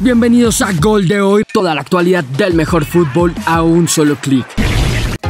Bienvenidos a Gol de hoy, toda la actualidad del mejor fútbol a un solo clic.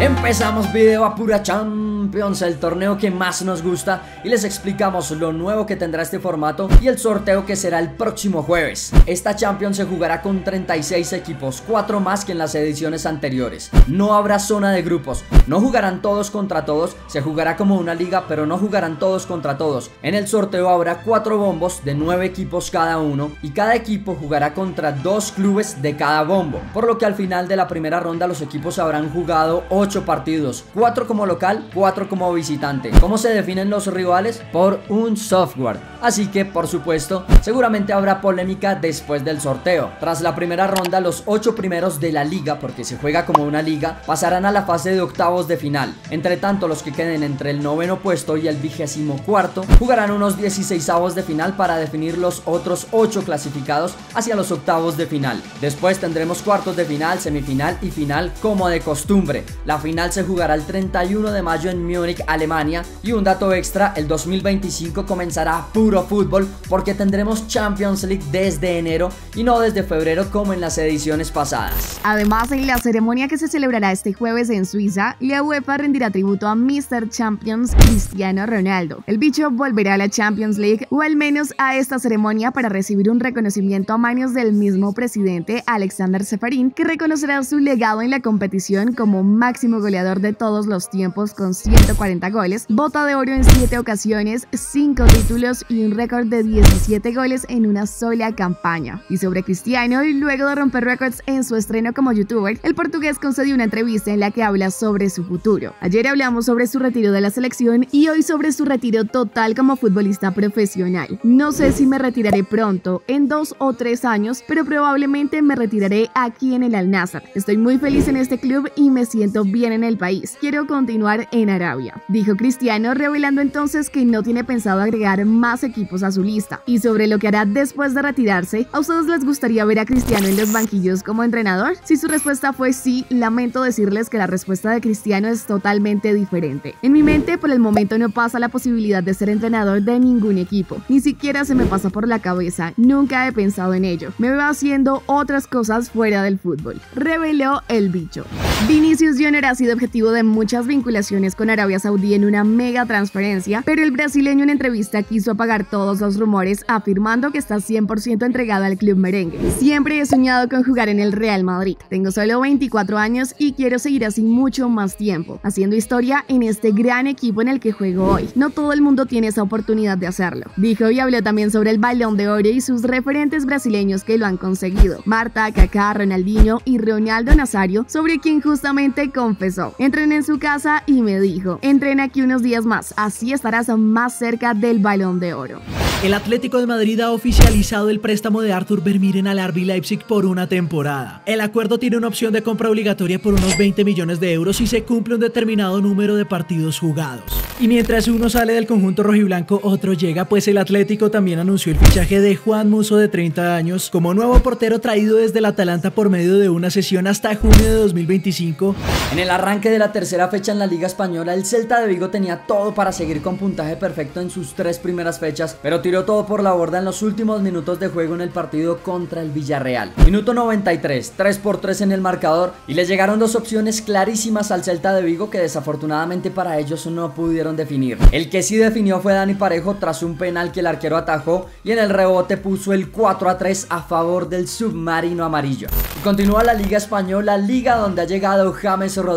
Empezamos video a pura Champions, el torneo que más nos gusta y les explicamos lo nuevo que tendrá este formato y el sorteo que será el próximo jueves. Esta Champions se jugará con 36 equipos, 4 más que en las ediciones anteriores. No habrá zona de grupos, no jugarán todos contra todos, se jugará como una liga pero no jugarán todos contra todos. En el sorteo habrá 4 bombos de 9 equipos cada uno y cada equipo jugará contra 2 clubes de cada bombo, por lo que al final de la primera ronda los equipos habrán jugado 8 partidos, 4 como local, 4 como visitante. ¿Cómo se definen los rivales? Por un software. Así que, por supuesto, seguramente habrá polémica después del sorteo. Tras la primera ronda, los 8 primeros de la liga, porque se juega como una liga, pasarán a la fase de octavos de final. Entre tanto, los que queden entre el noveno puesto y el vigésimo cuarto jugarán unos 16 avos de final para definir los otros 8 clasificados hacia los octavos de final. Después tendremos cuartos de final, semifinal y final como de costumbre. La final se jugará el 31 de mayo en Múnich, Alemania. Y un dato extra, el 2025 comenzará puro fútbol porque tendremos Champions League desde enero y no desde febrero como en las ediciones pasadas. Además, en la ceremonia que se celebrará este jueves en Suiza, la UEFA rendirá tributo a Mr. Champions Cristiano Ronaldo. El bicho volverá a la Champions League o al menos a esta ceremonia para recibir un reconocimiento a manos del mismo presidente Alexander Seferin, que reconocerá su legado en la competición como máximo goleador de todos los tiempos con 140 goles, bota de oro en 7 ocasiones, 5 títulos y un récord de 17 goles en una sola campaña. Y sobre Cristiano, luego de romper récords en su estreno como youtuber, el portugués concedió una entrevista en la que habla sobre su futuro. Ayer hablamos sobre su retiro de la selección y hoy sobre su retiro total como futbolista profesional. No sé si me retiraré pronto, en dos o tres años, pero probablemente me retiraré aquí en el Al Nassr. Estoy muy feliz en este club y me siento bien en el país. Quiero continuar en Arabia, dijo Cristiano, revelando entonces que no tiene pensado agregar más equipos a su lista. Y sobre lo que hará después de retirarse, ¿a ustedes les gustaría ver a Cristiano en los banquillos como entrenador? Si su respuesta fue sí, lamento decirles que la respuesta de Cristiano es totalmente diferente. En mi mente, por el momento no pasa la posibilidad de ser entrenador de ningún equipo. Ni siquiera se me pasa por la cabeza, nunca he pensado en ello. Me veo haciendo otras cosas fuera del fútbol. Reveló el bicho. Vinicius Junior ha sido objetivo de muchas vinculaciones con Arabia Saudí en una mega transferencia, pero el brasileño en entrevista quiso apagar todos los rumores afirmando que está 100% entregado al club merengue. Siempre he soñado con jugar en el Real Madrid. Tengo solo 24 años y quiero seguir así mucho más tiempo, haciendo historia en este gran equipo en el que juego hoy. No todo el mundo tiene esa oportunidad de hacerlo. Dijo y habló también sobre el Balón de Oro y sus referentes brasileños que lo han conseguido. Marta, Kaká, Ronaldinho y Ronaldo Nazario, sobre quien justamente confesó. Entrené en su casa y me dijo, entrena aquí unos días más, así estarás más cerca del balón de oro. El Atlético de Madrid ha oficializado el préstamo de Arthur Vermiren al RB Leipzig por una temporada. El acuerdo tiene una opción de compra obligatoria por unos 20 millones de euros si se cumple un determinado número de partidos jugados. Y mientras uno sale del conjunto rojiblanco, otro llega, pues el Atlético también anunció el fichaje de Juan Muso de 30 años como nuevo portero traído desde el Atalanta por medio de una sesión hasta junio de 2025. En el arranque de la tercera fecha en la Liga Española, el Celta de Vigo tenía todo para seguir con puntaje perfecto en sus tres primeras fechas, pero tiró todo por la borda en los últimos minutos de juego en el partido contra el Villarreal. Minuto 93, 3 por 3 en el marcador y le llegaron dos opciones clarísimas al Celta de Vigo que desafortunadamente para ellos no pudieron definir. El que sí definió fue Dani Parejo tras un penal que el arquero atajó y en el rebote puso el 4 a 3 a favor del submarino amarillo. Y continúa la Liga Española, liga donde ha llegado James Rodríguez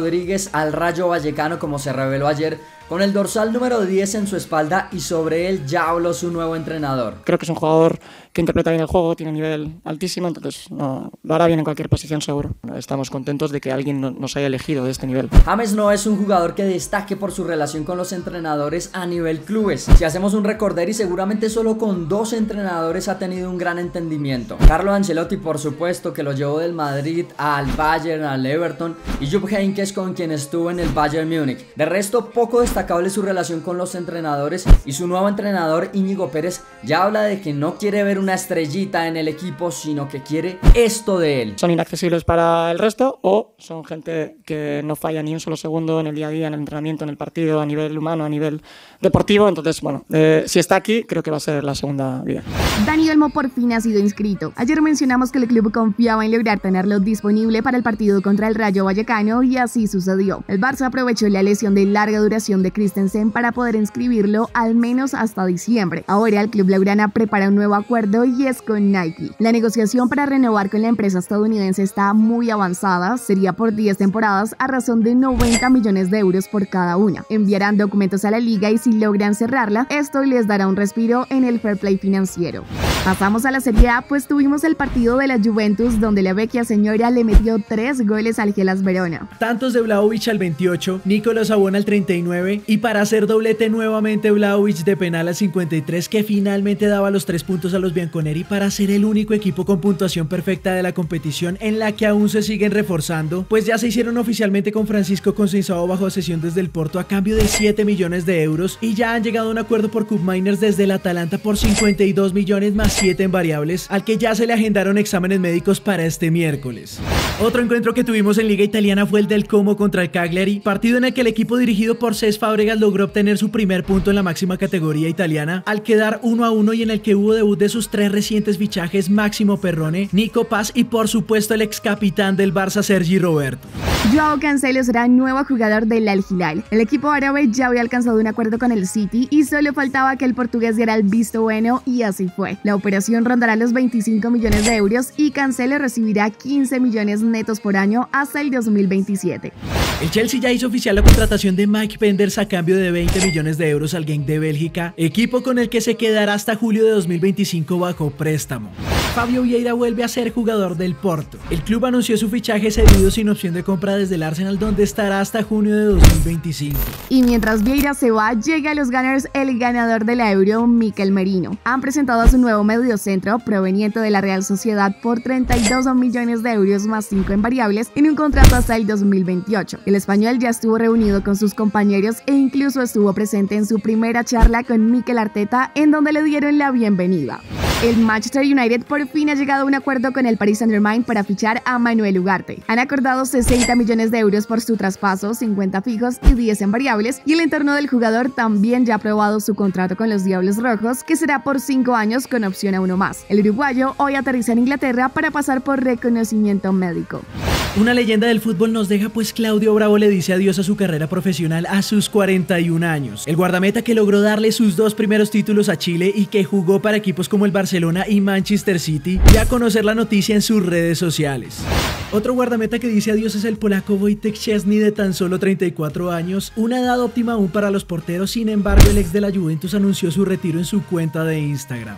al Rayo Vallecano como se reveló ayer con el dorsal número 10 en su espalda y sobre él ya habló su nuevo entrenador. Creo que es un jugador que interpreta bien el juego, tiene un nivel altísimo, entonces no, lo hará bien en cualquier posición seguro. Estamos contentos de que alguien nos haya elegido de este nivel. James no es un jugador que destaque por su relación con los entrenadores a nivel clubes. Si hacemos un recorder y seguramente solo con dos entrenadores ha tenido un gran entendimiento. Carlo Ancelotti por supuesto que lo llevó del Madrid al Bayern, al Everton y Jupp Heynckes con quien estuvo en el Bayern Múnich. De resto poco destacado destacable su relación con los entrenadores y su nuevo entrenador Íñigo Pérez ya habla de que no quiere ver una estrellita en el equipo, sino que quiere esto de él. Son inaccesibles para el resto o son gente que no falla ni un solo segundo en el día a día, en el entrenamiento, en el partido, a nivel humano, a nivel deportivo. Entonces, bueno, eh, si está aquí, creo que va a ser la segunda vida. Dani Olmo por fin ha sido inscrito. Ayer mencionamos que el club confiaba en lograr tenerlo disponible para el partido contra el Rayo Vallecano y así sucedió. El Barça aprovechó la lesión de larga duración de Christensen para poder inscribirlo al menos hasta diciembre. Ahora el club Laurana prepara un nuevo acuerdo y es con Nike. La negociación para renovar con la empresa estadounidense está muy avanzada, sería por 10 temporadas a razón de 90 millones de euros por cada una. Enviarán documentos a la liga y si logran cerrarla, esto les dará un respiro en el fair play financiero. Pasamos a la Serie A, pues tuvimos el partido de la Juventus donde la vecchia señora le metió tres goles al Gelas Verona. Tantos de Vlaovic al 28, Nicolás Abona al 39 y para hacer doblete nuevamente Vlaovic de penal al 53 que finalmente daba los tres puntos a los Bianconeri para ser el único equipo con puntuación perfecta de la competición en la que aún se siguen reforzando, pues ya se hicieron oficialmente con Francisco Conceição bajo sesión desde el Porto a cambio de 7 millones de euros y ya han llegado a un acuerdo por Cup Miners desde el Atalanta por 52 millones más 7 en variables, al que ya se le agendaron exámenes médicos para este miércoles. Otro encuentro que tuvimos en Liga Italiana fue el del Como contra el Cagliari, partido en el que el equipo dirigido por Cés Fábregas logró obtener su primer punto en la máxima categoría italiana, al quedar 1 a 1 y en el que hubo debut de sus tres recientes fichajes Máximo Perrone, Nico Paz y por supuesto el ex capitán del Barça Sergi Roberto. Joao Cancelo será nuevo jugador del Al Hilal. El equipo árabe ya había alcanzado un acuerdo con el City y solo faltaba que el portugués diera el visto bueno y así fue. Operación rondará los 25 millones de euros y Cancelo recibirá 15 millones netos por año hasta el 2027. El Chelsea ya hizo oficial la contratación de Mike Penders a cambio de 20 millones de euros al Genk de Bélgica, equipo con el que se quedará hasta julio de 2025 bajo préstamo. Fabio Vieira vuelve a ser jugador del Porto. El club anunció su fichaje cedido sin opción de compra desde el Arsenal donde estará hasta junio de 2025. Y mientras Vieira se va, llega a los Gunners el ganador de la Euro, Mikel Merino. Han presentado a su nuevo mediocentro proveniente de la Real Sociedad por 32 millones de euros más 5 en variables en un contrato hasta el 2028. El español ya estuvo reunido con sus compañeros e incluso estuvo presente en su primera charla con Mikel Arteta en donde le dieron la bienvenida. El Manchester United por fin ha llegado a un acuerdo con el Paris Saint-Germain para fichar a Manuel Ugarte. Han acordado 60 millones de euros por su traspaso, 50 fijos y 10 en variables, y el entorno del jugador también ya ha aprobado su contrato con los Diablos Rojos, que será por 5 años con opción a uno más. El uruguayo hoy aterriza en Inglaterra para pasar por reconocimiento médico. Una leyenda del fútbol nos deja pues Claudio Bravo le dice adiós a su carrera profesional a sus 41 años. El guardameta que logró darle sus dos primeros títulos a Chile y que jugó para equipos como el Barcelona y Manchester City, ya conocer la noticia en sus redes sociales. Otro guardameta que dice adiós es el polaco Wojtek Szczesny de tan solo 34 años, una edad óptima aún para los porteros, sin embargo el ex de la Juventus anunció su retiro en su cuenta de Instagram.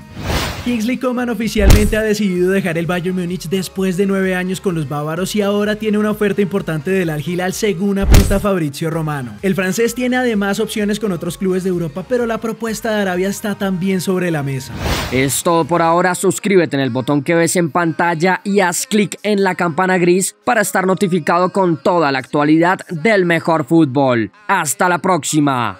Kingsley Coman oficialmente ha decidido dejar el Bayern Múnich después de nueve años con los bávaros y ahora tiene una oferta importante del Al Hilal según apunta Fabrizio Romano. El francés tiene además opciones con otros clubes de Europa, pero la propuesta de Arabia está también sobre la mesa. Es todo por ahora, suscríbete en el botón que ves en pantalla y haz clic en la campana gris para estar notificado con toda la actualidad del mejor fútbol. Hasta la próxima.